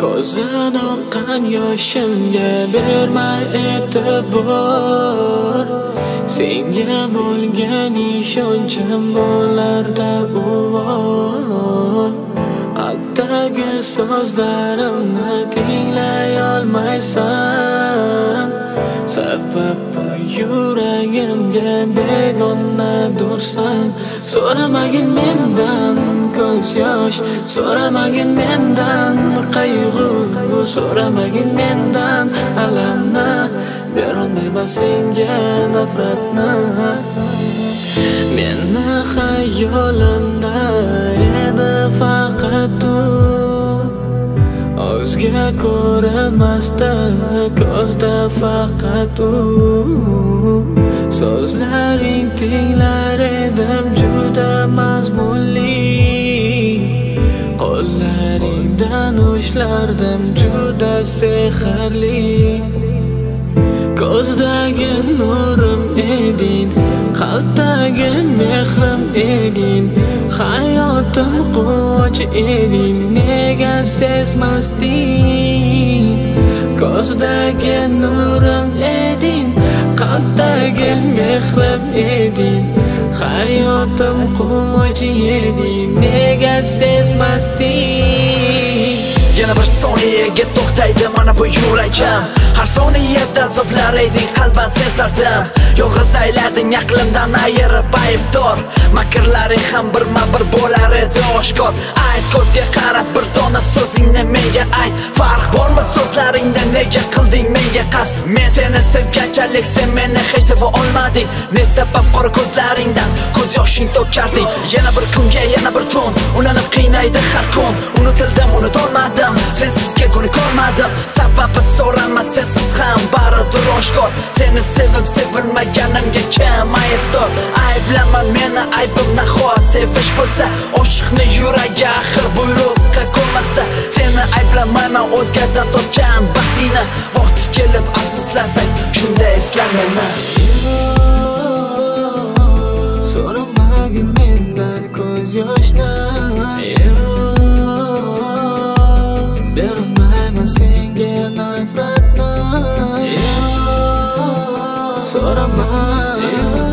ko'zdan oqqan yoshimga bermay e'tibor senga bo'lgan ishonchim bo'larda uvol. Qalbdagi so'zlarimni tinglay olmaysan. Sababi yuragimga begonadursan so'ramagin mendan. Ko'z yosh so'ramagin mendan qayg'u so'ramagin mendan alamni. Berolmayman senga nafratni. Meni xayolimda edi faqat u. O'zga ko'rinmasda ko'zda faqat u. So'zlaring tinglar edim juda mazmunli. Qo'llaringdan juda sehrli. Ko'zdagi nurim eding qalbdagi mehrim eding hayotim quvonch eding nega sezmasding? Ko'zdagi nurim eding qalbdagi mehrim eding hayotim quvonch eding nega sezmasding? Yana bir soniyaga to'xtaydi mana bu yuragim Har soniyada azoblar eding qalban sezardim Yolg'iz aylading aqlimdan ayirib aybdor Makrlaring ham birma bir bo'lar edi oshkor. Ayt ko'zga qarab bir dona so'zingni menga ayt. Farq bormi so'zlaringda nega qilding menga qasd? Men seni sevganchalik sen meni hech seva olmading. Ne sabab qora ko'zlaringdan ko'z yoshing to'karding? Yana bir kunga yana bir tun ulanib qiynaydi har kun. Unutildim unutolmadim ham baridir oshkor Seni sevib sevilmaganimga kim aybdor Ayblama meni aybim nahot sevish bo'lsa Oshiqni yuragi axir buyruqqa ko'masa Seni ayblamayman o'zgadan topgan baxtingni Vaqti kelib afsuslasang shunda esla meni So'ramagin mendan ko'z yoshni Sora man